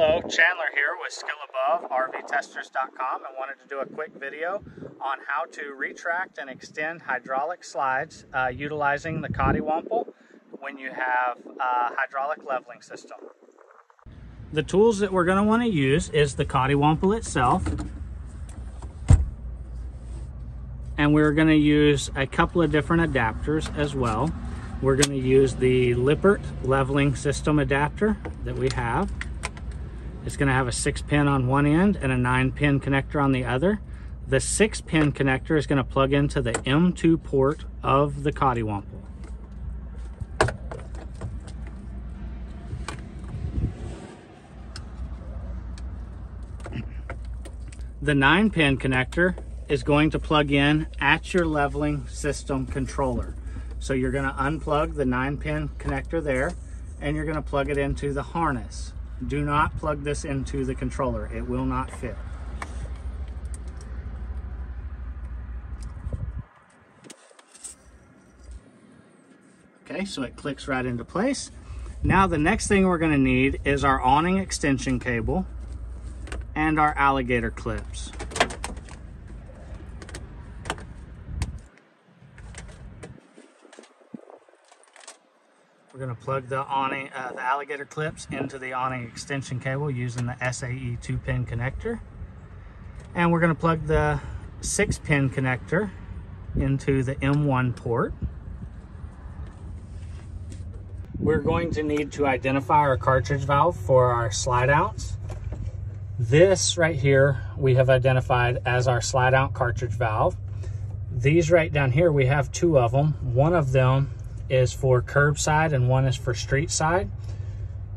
Hello, Chandler here with Skill Above, and wanted to do a quick video on how to retract and extend hydraulic slides uh, utilizing the Coddiwomple when you have a hydraulic leveling system. The tools that we're going to want to use is the Coddiwomple itself, and we're going to use a couple of different adapters as well. We're going to use the Lippert leveling system adapter that we have. It's going to have a six pin on one end and a nine pin connector on the other. The six pin connector is going to plug into the M2 port of the Coddiwomple. The nine pin connector is going to plug in at your leveling system controller. So you're going to unplug the nine pin connector there and you're going to plug it into the harness. Do not plug this into the controller. It will not fit. Okay, so it clicks right into place. Now the next thing we're gonna need is our awning extension cable and our alligator clips. We're going to plug the awning, uh, the alligator clips into the awning extension cable using the SAE 2-pin connector. And we're going to plug the 6-pin connector into the M1 port. We're going to need to identify our cartridge valve for our slide outs. This right here we have identified as our slide out cartridge valve. These right down here, we have two of them. One of them is for curbside and one is for street side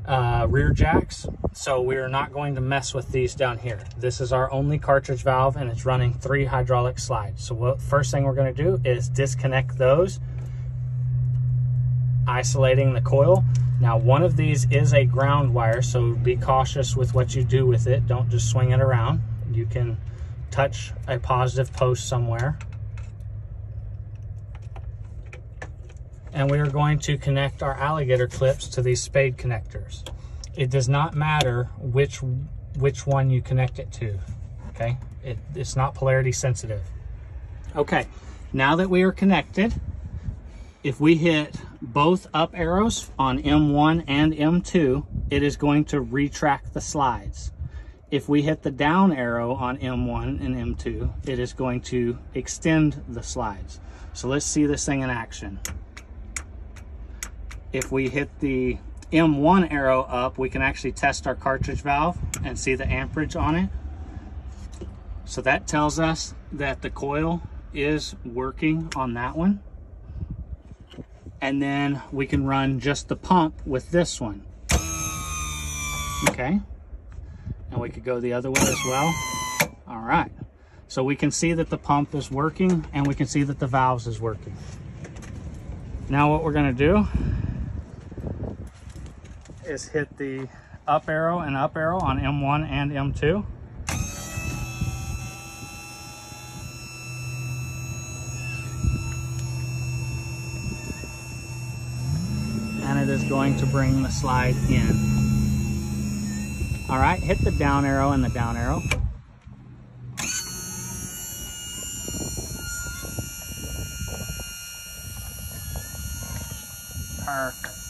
uh, rear jacks. So we're not going to mess with these down here. This is our only cartridge valve and it's running three hydraulic slides. So what first thing we're gonna do is disconnect those, isolating the coil. Now one of these is a ground wire, so be cautious with what you do with it. Don't just swing it around. You can touch a positive post somewhere and we are going to connect our alligator clips to these spade connectors. It does not matter which which one you connect it to, okay? It, it's not polarity sensitive. Okay, now that we are connected, if we hit both up arrows on M1 and M2, it is going to retract the slides. If we hit the down arrow on M1 and M2, it is going to extend the slides. So let's see this thing in action if we hit the M1 arrow up, we can actually test our cartridge valve and see the amperage on it. So that tells us that the coil is working on that one. And then we can run just the pump with this one. Okay. And we could go the other way as well. All right. So we can see that the pump is working and we can see that the valves is working. Now what we're gonna do is hit the up arrow and up arrow on M1 and M2. And it is going to bring the slide in. All right, hit the down arrow and the down arrow. Perfect.